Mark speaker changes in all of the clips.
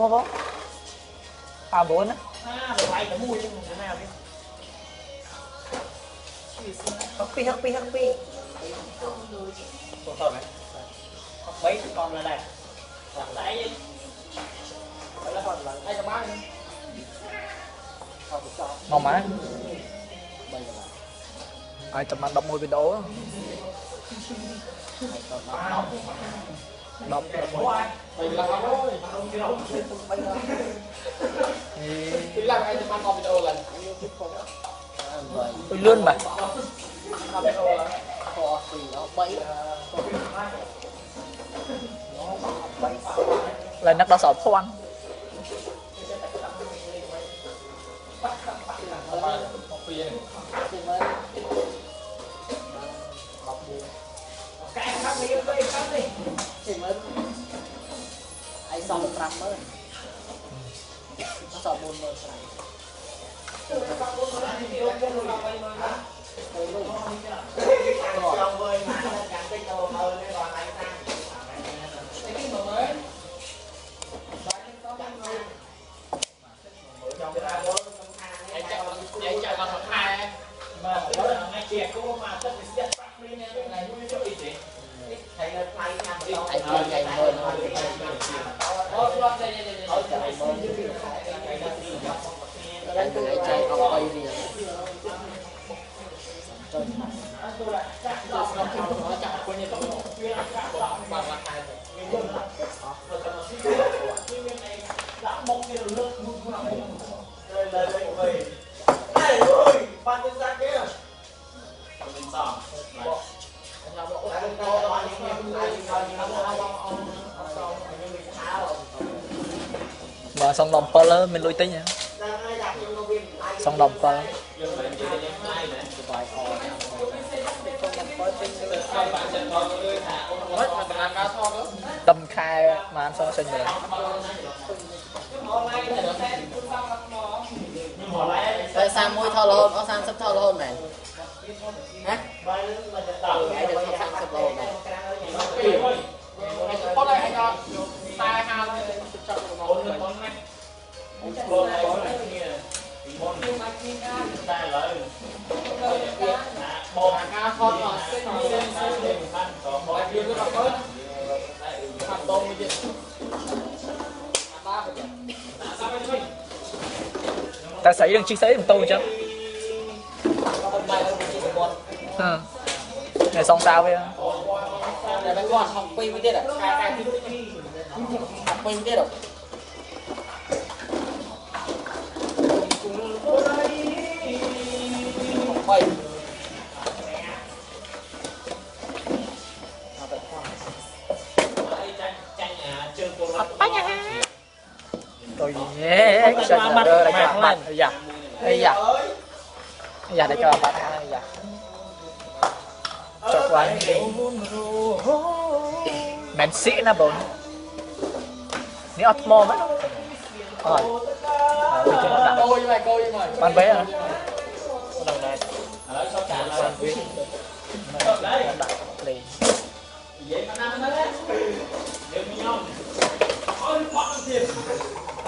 Speaker 1: không à bốn á.
Speaker 2: À đồ
Speaker 1: hắc pi hắc pi hắc pi
Speaker 2: mấy con là đây tại gì phải là còn là ai cho bác đi
Speaker 1: ngon má ai chậm ăn đọc môi bên đó đọc
Speaker 2: bây giờ không rồi thì làm ai cho bác con video lần
Speaker 1: tôi luôn mà.
Speaker 2: Con video là có thì nó bấy
Speaker 1: là nắp đó sọt khoan
Speaker 2: cái
Speaker 3: 50000nó sợ 40000 franc ជាគោមកទឹកវាស្ទះ
Speaker 1: và xong đồng pơ lớn mình lui tí nha. Xong đồng pơ tâm khai mà anh so sinh rồi.
Speaker 3: Tại sao môi thơ hơn có sao sắp thơ hơn này hả?
Speaker 2: Con mà sẽ nói nó ba sao
Speaker 1: ta sấy đừng chi sấy một tôi chứ
Speaker 3: hôm
Speaker 1: ừ. xong sao vậy
Speaker 3: này mấy con học pin mới tiết à học pin mới tiết đâu học
Speaker 1: tôi nhé sao mà đưa lại cho bạn bây giờ bây giờ bây giờ để cho bạn ăn bây giờ cho quán men sĩ na bốn ni otmo mất rồi
Speaker 2: cô như mày cô như mày
Speaker 1: bán vé à
Speaker 2: lần này
Speaker 1: sandwich đặt liền
Speaker 2: vậy mà năm đó đấy đều như nhau ôi quan tiền phải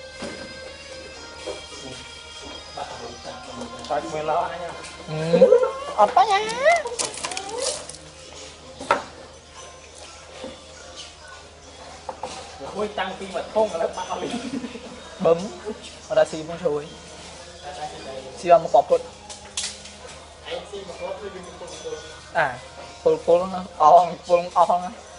Speaker 2: សាច់មួយឡោអញអត់
Speaker 1: បញ្ហាមួយតាំងពីមកធំឥឡូវបាត់អស់លីបឹមអត់
Speaker 2: ស៊ីផងជួ
Speaker 1: យស៊ីអ
Speaker 2: ត់មកបពុតអញ
Speaker 1: ស៊ីមកគាត់គឺយើងពុលពុ
Speaker 2: លអាពុលពុលអ
Speaker 1: ងពុលអងណា